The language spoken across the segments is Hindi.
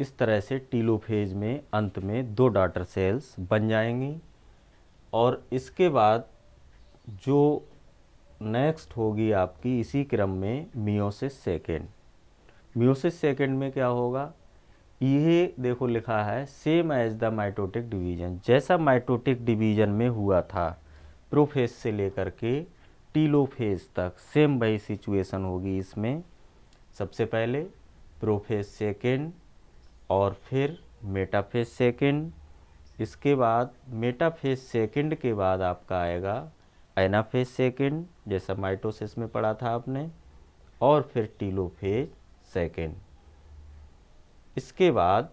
इस तरह से टीलोफेज में अंत में दो डाटर सेल्स बन जाएँगी और इसके बाद जो नेक्स्ट होगी आपकी इसी क्रम में मियोसिस सेकेंड। मियोसिस सेकेंड में क्या होगा? ये देखो लिखा है same as the mitotic division जैसा माइटोटिक डिवीज़न में हुआ था, प्रोफेज से लेकर के टीलोफेज तक सेम वही सिचुएशन होगी इसमें। सबसे पहले प्रोफेज सेकेंड और फिर मेटाफेज सेकेंड इसके बाद मेटाफेज सेकेंड के बाद आपका आएगा एनाफेज सेकेंड जैसा माइटोसिस में पढ़ा था आपने, और फिर टीलोफेज सेकेंड इसके बाद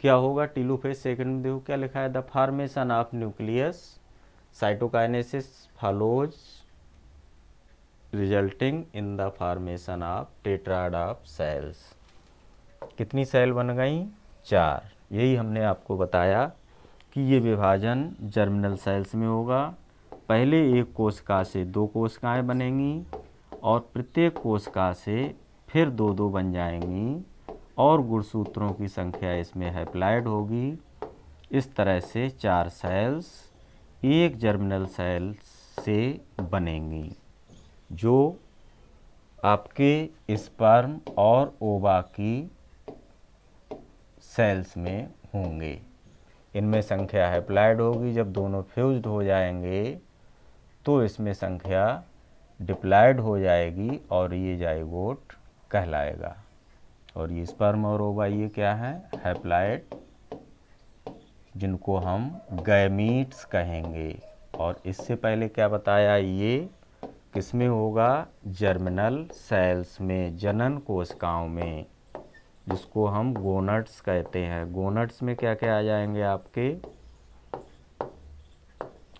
क्या होगा? टीलोफेज सेकेंड में देखो क्या लिखा है? The formation of nucleus cytokinesis follows resulting in the formation of tetrad of cells कितनी सेल बन गई? चार। यही हमने आपको बताया कि ये विभाजन जर्मिनल सेल्स में होगा। पहले एक कोशिका से दो कोशिकाएँ बनेंगी और प्रत्येक कोशिका से फिर दो दो बन जाएँगी और गुणसूत्रों की संख्या इसमें हैप्लाइड होगी। इस तरह से चार सेल्स एक जर्मिनल सेल से बनेंगी, जो आपके स्पर्म और ओवा की सेल्स में होंगे। इनमें संख्या हैप्लाइड होगी, जब दोनों फ्यूज्ड हो जाएँगे तो इसमें संख्या डिप्लाइड हो जाएगी और ये जाइगोट कहलाएगा। और ये स्पर्म और ओवा ये क्या है? हैप्लाइड जिनको हम गैमीट्स कहेंगे। और इससे पहले क्या बताया? ये किसमें होगा? जर्मिनल सेल्स में, जनन कोशिकाओं में। जिसको हम गोनट्स कहते हैं। गोनट्स में क्या क्या आ जाएँगे आपके?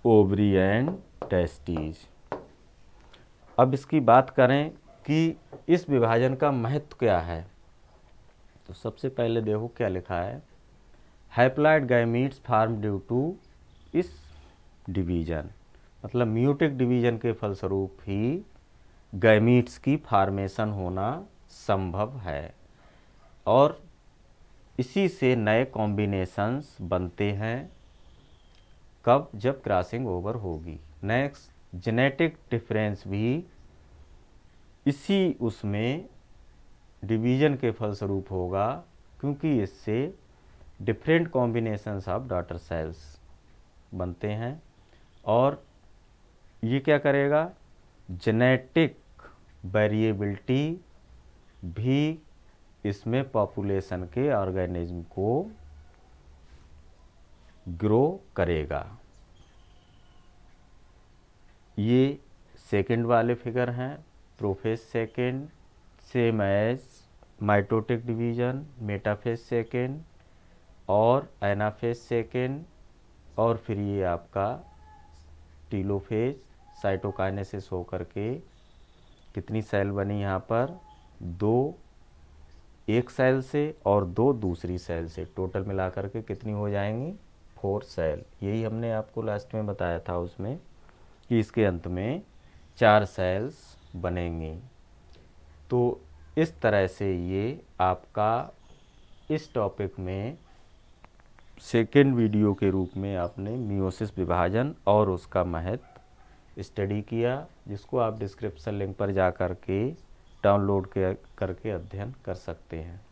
ओवरी एंड टेस्टीज अब इसकी बात करें कि इस विभाजन का महत्व क्या है। तो सबसे पहले देखो क्या लिखा है। Haploid gametes form due to इस डिवीज़न मतलब म्यूटिक डिवीज़न के फलस्वरूप ही गैमीट्स की फार्मेशन होना संभव है। और इसी से नए कॉम्बिनेशंस बनते हैं। कब? जब क्रॉसिंग ओवर होगी। नेक्स्ट जेनेटिक डिफरेंस भी इसी उसमें डिवीज़न के फलस्वरूप होगा, क्योंकि इससे different combinations of daughter cells बनते हैं। और ये क्या करेगा? जेनेटिक वेरिएबिलिटी भी इसमें पॉपुलेशन के ऑर्गेनिज्म को ग्रो करेगा। ये सेकंड वाले फिगर हैं prophase second same as mitotic division metaphase second और एनाफेज सेकंड और फिर ये आपका टीलोफेज साइटोकाइनेसिस होकर के कितनी सेल बनी यहाँ पर? दो एक सेल से और दो दूसरी सेल से टोटल मिलाकर के कितनी हो जाएँगी? फोर सेल यही हमने आपको लास्ट में बताया था उसमें कि इसके अंत में चार सेल्स बनेंगी। तो इस तरह से ये आपका इस टॉपिक में सेकेंड वीडियो के रूप में आपने मियोसिस विभाजन और उसका महत्व स्टडी किया, जिसको आप डिस्क्रिप्शन लिंक पर जा कर के डाउनलोड करके अध्ययन कर सकते हैं।